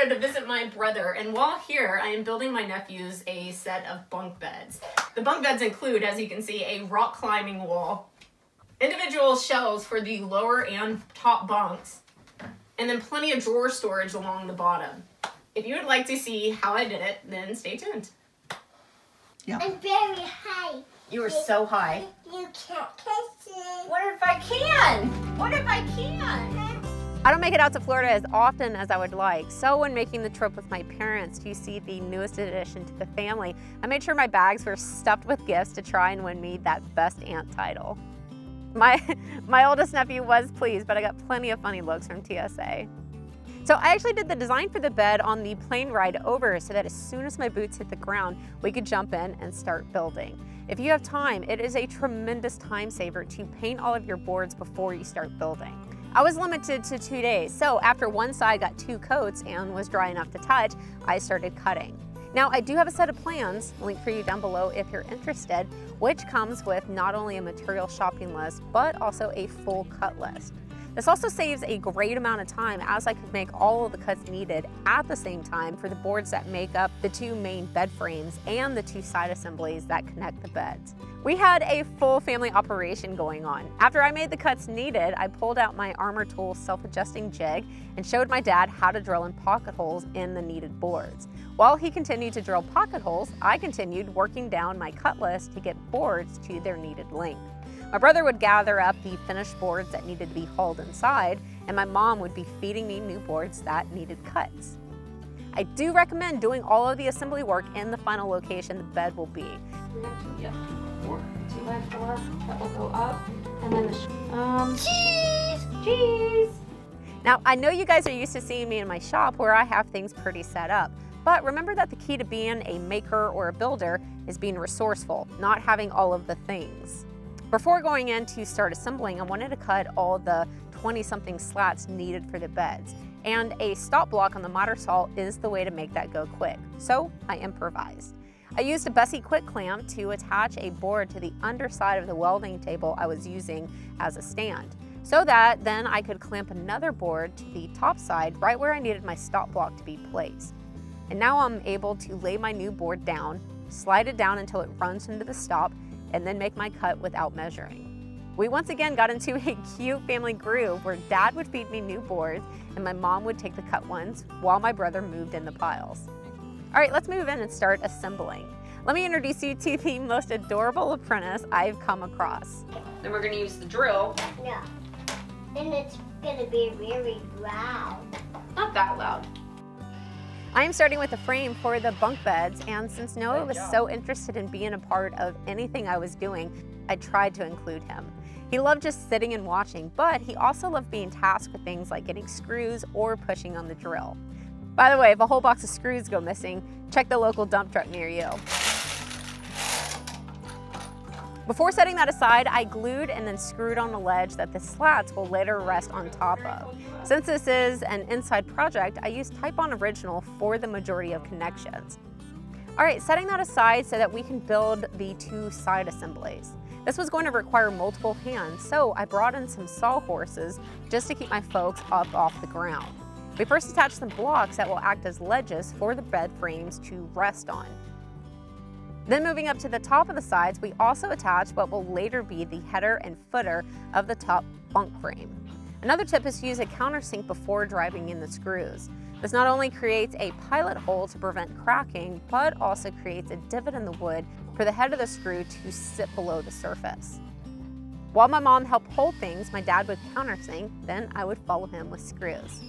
Florida to visit my brother, and while here, I am building my nephews a set of bunk beds. The bunk beds include, as you can see, a rock climbing wall, individual shelves for the lower and top bunks, and then plenty of drawer storage along the bottom. If you would like to see how I did it, then stay tuned. I'm very high. You are so high. You can't kiss me. What if I can? What if I can? I don't make it out to Florida as often as I would like, so when making the trip with my parents to see the newest addition to the family, I made sure my bags were stuffed with gifts to try and win me that best aunt title. My, my oldest nephew was pleased, but I got plenty of funny looks from TSA. So I actually did the design for the bed on the plane ride over so that as soon as my boots hit the ground, we could jump in and start building. If you have time, it is a tremendous time saver to paint all of your boards before you start building. I was limited to two days, so after one side got two coats and was dry enough to touch, I started cutting. Now I do have a set of plans, link for you down below if you're interested, which comes with not only a material shopping list, but also a full cut list. This also saves a great amount of time as I could make all of the cuts needed at the same time for the boards that make up the two main bed frames and the two side assemblies that connect the beds. We had a full family operation going on. After I made the cuts needed, I pulled out my Armor Tool self-adjusting jig and showed my dad how to drill in pocket holes in the needed boards. While he continued to drill pocket holes, I continued working down my cut list to get boards to their needed length. My brother would gather up the finished boards that needed to be hauled inside, and my mom would be feeding me new boards that needed cuts. I do recommend doing all of the assembly work in the final location the bed will be. Two by four, that will go up, and then the um, cheese, cheese. Now, I know you guys are used to seeing me in my shop where I have things pretty set up, but remember that the key to being a maker or a builder is being resourceful, not having all of the things. Before going in to start assembling, I wanted to cut all the 20 something slats needed for the beds. And a stop block on the miter saw is the way to make that go quick. So I improvised. I used a Bessey quick clamp to attach a board to the underside of the welding table I was using as a stand so that then I could clamp another board to the top side right where I needed my stop block to be placed. And now I'm able to lay my new board down, slide it down until it runs into the stop, and then make my cut without measuring. We once again got into a cute family groove where dad would feed me new boards and my mom would take the cut ones while my brother moved in the piles. All right, let's move in and start assembling. Let me introduce you to the most adorable apprentice I've come across. Then we're gonna use the drill. Yeah, And it's gonna be really loud. Not that loud. I am starting with the frame for the bunk beds, and since Noah was so interested in being a part of anything I was doing, I tried to include him. He loved just sitting and watching, but he also loved being tasked with things like getting screws or pushing on the drill. By the way, if a whole box of screws go missing, check the local dump truck near you. Before setting that aside, I glued and then screwed on a ledge that the slats will later rest on top of. Since this is an inside project, I used Titebond Original for the majority of connections. All right, setting that aside so that we can build the two side assemblies. This was going to require multiple hands, so I brought in some sawhorses just to keep my folks up off the ground. We first attached some blocks that will act as ledges for the bed frames to rest on. Then moving up to the top of the sides, we also attach what will later be the header and footer of the top bunk frame. Another tip is to use a countersink before driving in the screws. This not only creates a pilot hole to prevent cracking, but also creates a divot in the wood for the head of the screw to sit below the surface. While my mom helped hold things, my dad would countersink, then I would follow him with screws.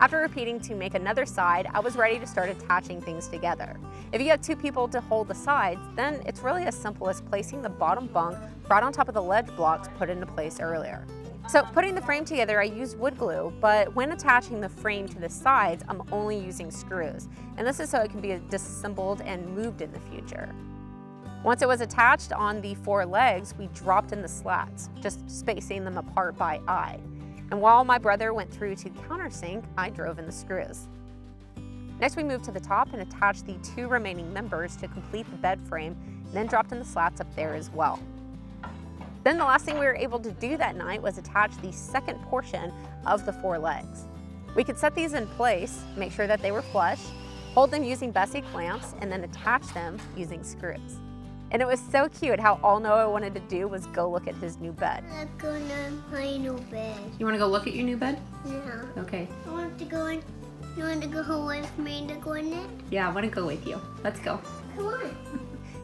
After repeating to make another side, I was ready to start attaching things together. If you have two people to hold the sides, then it's really as simple as placing the bottom bunk right on top of the ledge blocks put into place earlier. So putting the frame together, I used wood glue, but when attaching the frame to the sides, I'm only using screws. And this is so it can be disassembled and moved in the future. Once it was attached on the four legs, we dropped in the slats, just spacing them apart by eye. And while my brother went through to countersink, I drove in the screws. Next, we moved to the top and attached the two remaining members to complete the bed frame, and then dropped in the slats up there as well. Then the last thing we were able to do that night was attach the second portion of the four legs. We could set these in place, make sure that they were flush, hold them using Bessey clamps, and then attach them using screws. And it was so cute how all Noah wanted to do was go look at his new bed. I'm gonna my new bed. You want to go look at your new bed? Yeah. Okay. I want to go in. You want to go with me to go in it? Yeah, I want to go with you. Let's go. Come on.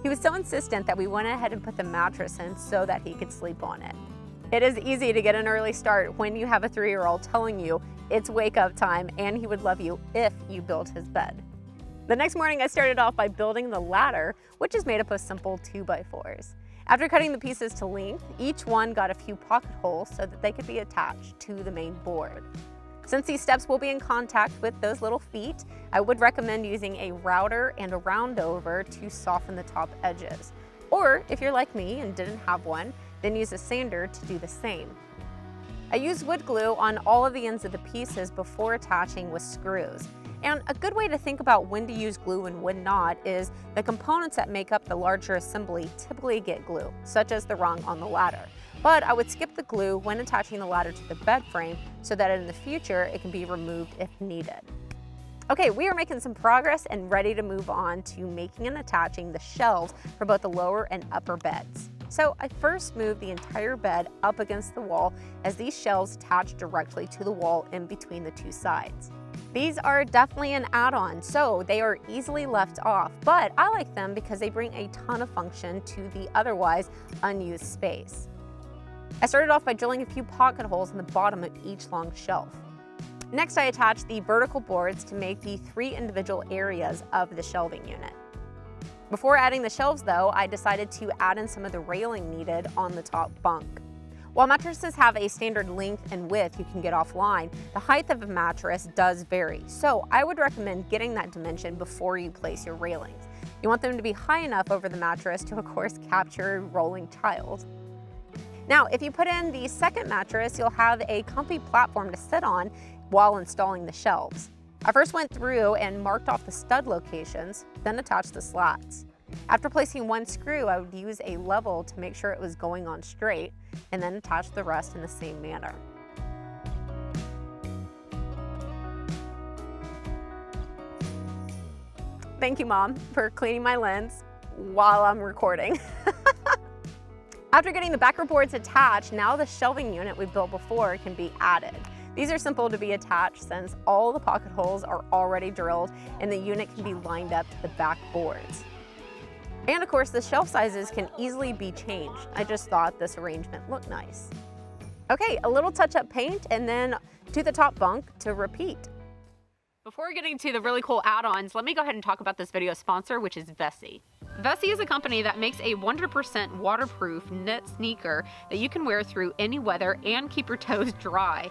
He was so insistent that we went ahead and put the mattress in so that he could sleep on it. It is easy to get an early start when you have a three-year-old telling you it's wake up time and he would love you if you built his bed. The next morning I started off by building the ladder, which is made up of simple 2x4s. After cutting the pieces to length, each one got a few pocket holes so that they could be attached to the main board. Since these steps will be in contact with those little feet, I would recommend using a router and a roundover to soften the top edges. Or if you're like me and didn't have one, then use a sander to do the same. I used wood glue on all of the ends of the pieces before attaching with screws. And a good way to think about when to use glue and when not is the components that make up the larger assembly typically get glue, such as the rung on the ladder. But I would skip the glue when attaching the ladder to the bed frame so that in the future it can be removed if needed. Okay, we are making some progress and ready to move on to making and attaching the shelves for both the lower and upper beds. So I first moved the entire bed up against the wall as these shelves attach directly to the wall in between the two sides. These are definitely an add-on, so they are easily left off, but I like them because they bring a ton of function to the otherwise unused space. I started off by drilling a few pocket holes in the bottom of each long shelf. Next, I attached the vertical boards to make the three individual areas of the shelving unit. Before adding the shelves though, I decided to add in some of the railing needed on the top bunk. While mattresses have a standard length and width you can get offline, the height of a mattress does vary, so I would recommend getting that dimension before you place your railings. You want them to be high enough over the mattress to of course capture rolling child. Now, if you put in the second mattress, you'll have a comfy platform to sit on while installing the shelves. I first went through and marked off the stud locations, then attached the slats. After placing one screw, I would use a level to make sure it was going on straight, and then attach the rest in the same manner. Thank you, Mom, for cleaning my lens while I'm recording. After getting the backer boards attached, now the shelving unit we built before can be added. These are simple to be attached since all the pocket holes are already drilled and the unit can be lined up to the back boards. And of course, the shelf sizes can easily be changed. I just thought this arrangement looked nice. Okay, a little touch-up paint and then to the top bunk to repeat. Before getting to the really cool add-ons, let me go ahead and talk about this video sponsor, which is Vessi. Vessi is a company that makes a 100% waterproof knit sneaker that you can wear through any weather and keep your toes dry.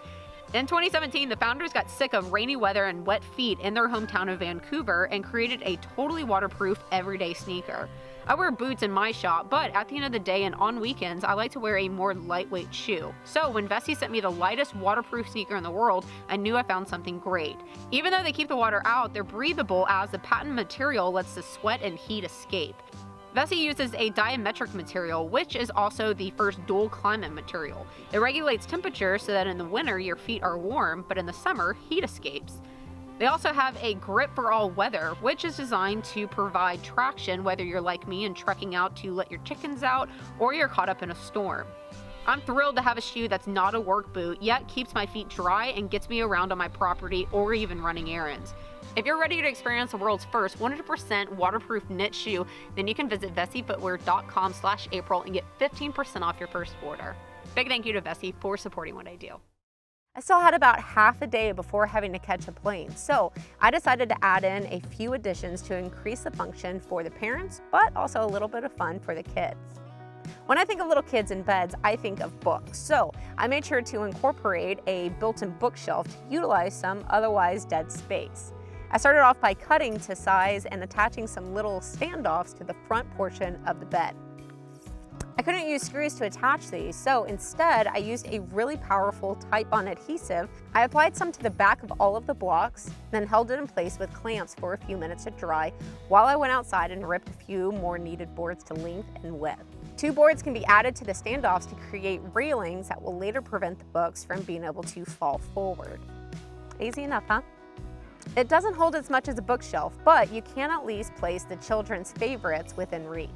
In 2017, the founders got sick of rainy weather and wet feet in their hometown of Vancouver and created a totally waterproof everyday sneaker. I wear boots in my shop, but at the end of the day and on weekends, I like to wear a more lightweight shoe. So when Vessi sent me the lightest waterproof sneaker in the world, I knew I found something great. Even though they keep the water out, they're breathable as the patent material lets the sweat and heat escape. Vessi uses a Dyma-tex material, which is also the first dual climate material. It regulates temperature so that in the winter your feet are warm, but in the summer heat escapes. They also have a grip for all weather, which is designed to provide traction whether you're like me and trekking out to let your chickens out or you're caught up in a storm. I'm thrilled to have a shoe that's not a work boot, yet keeps my feet dry and gets me around on my property or even running errands. If you're ready to experience the world's first 100% waterproof knit shoe, then you can visit VessiFootwear.com slash April and get 15% off your first order. Big thank you to Vessi for supporting what I do. I still had about half a day before having to catch a plane, so I decided to add in a few additions to increase the function for the parents, but also a little bit of fun for the kids. When I think of little kids in beds, I think of books, so I made sure to incorporate a built-in bookshelf to utilize some otherwise dead space. I started off by cutting to size and attaching some little standoffs to the front portion of the bed. I couldn't use screws to attach these, so instead I used a really powerful Titebond adhesive. I applied some to the back of all of the blocks, then held it in place with clamps for a few minutes to dry while I went outside and ripped a few more needed boards to length and width. Two boards can be added to the standoffs to create railings that will later prevent the books from being able to fall forward. Easy enough, huh? It doesn't hold as much as a bookshelf, but you can at least place the children's favorites within reach.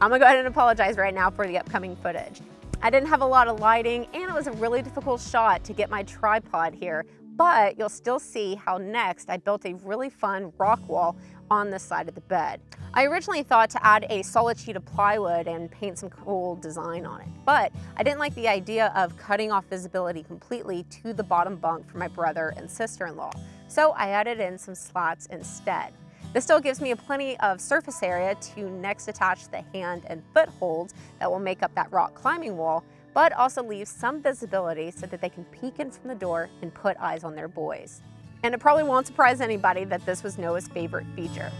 I'm gonna go ahead and apologize right now for the upcoming footage. I didn't have a lot of lighting and it was a really difficult shot to get my tripod here, but you'll still see how next I built a really fun rock wall on the side of the bed. I originally thought to add a solid sheet of plywood and paint some cool design on it, but I didn't like the idea of cutting off visibility completely to the bottom bunk for my brother and sister-in-law, so I added in some slots instead. This still gives me plenty of surface area to next attach the hand and foot holds that will make up that rock climbing wall, but also leaves some visibility so that they can peek in from the door and put eyes on their boys. And it probably won't surprise anybody that this was Noah's favorite feature.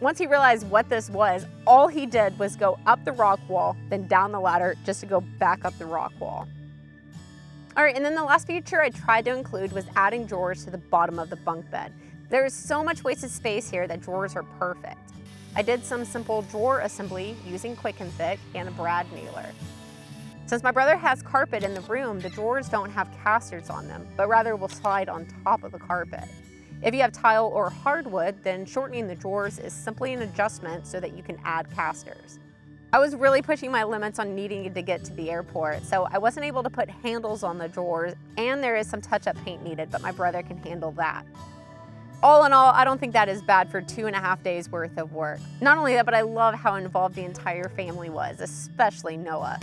Once he realized what this was, all he did was go up the rock wall, then down the ladder just to go back up the rock wall. All right, and then the last feature I tried to include was adding drawers to the bottom of the bunk bed. There is so much wasted space here that drawers are perfect. I did some simple drawer assembly using Quick and Fit and a brad nailer. Since my brother has carpet in the room, the drawers don't have casters on them, but rather will slide on top of the carpet. If you have tile or hardwood, then shortening the drawers is simply an adjustment so that you can add casters. I was really pushing my limits on needing to get to the airport, so I wasn't able to put handles on the drawers, and there is some touch-up paint needed, but my brother can handle that. All in all, I don't think that is bad for two and a half days worth of work. Not only that, but I love how involved the entire family was, especially Noah.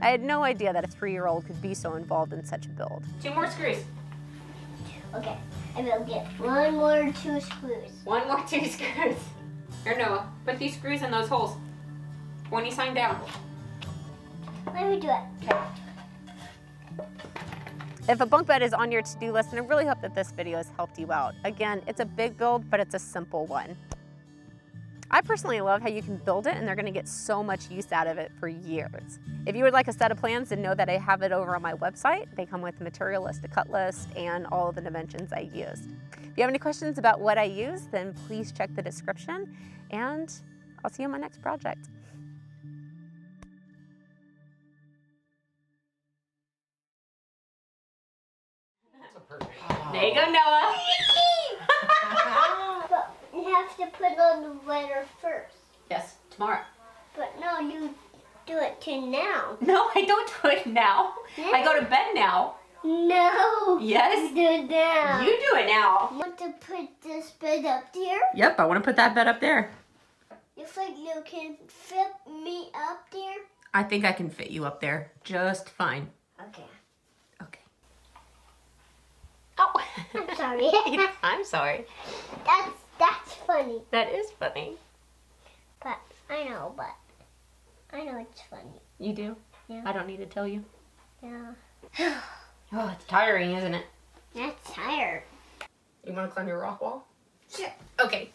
I had no idea that a three-year-old could be so involved in such a build. Two more screws. Okay, I will get one more two screws. One more two screws. Here, Noah, put these screws in those holes. Pointy sign down. Let me do it. If a bunk bed is on your to-do list, and I really hope that this video has helped you out. Again, it's a big build, but it's a simple one. I personally love how you can build it and they're gonna get so much use out of it for years. If you would like a set of plans, then know that I have it over on my website. They come with a material list, a cut list, and all of the dimensions I used. If you have any questions about what I use, then please check the description and I'll see you on my next project. There you go, Noah. but you have to put on the letter first. yes, tomorrow. But no, you do it to now. No, I don't do it now. I go to bed now. No. Yes. You do it now. You do it now. You want to put this bed up there? Yep, I want to put that bed up there. You think you can fit me up there? I think I can fit you up there just fine. Okay. Okay. Oh. I'm sorry. I'm sorry. that's that's funny. That is funny. But I know, but I know it's funny. You do? Yeah. I don't need to tell you. Yeah. Oh, it's tiring, isn't it? That's tired. You want to climb your rock wall? Sure. Okay.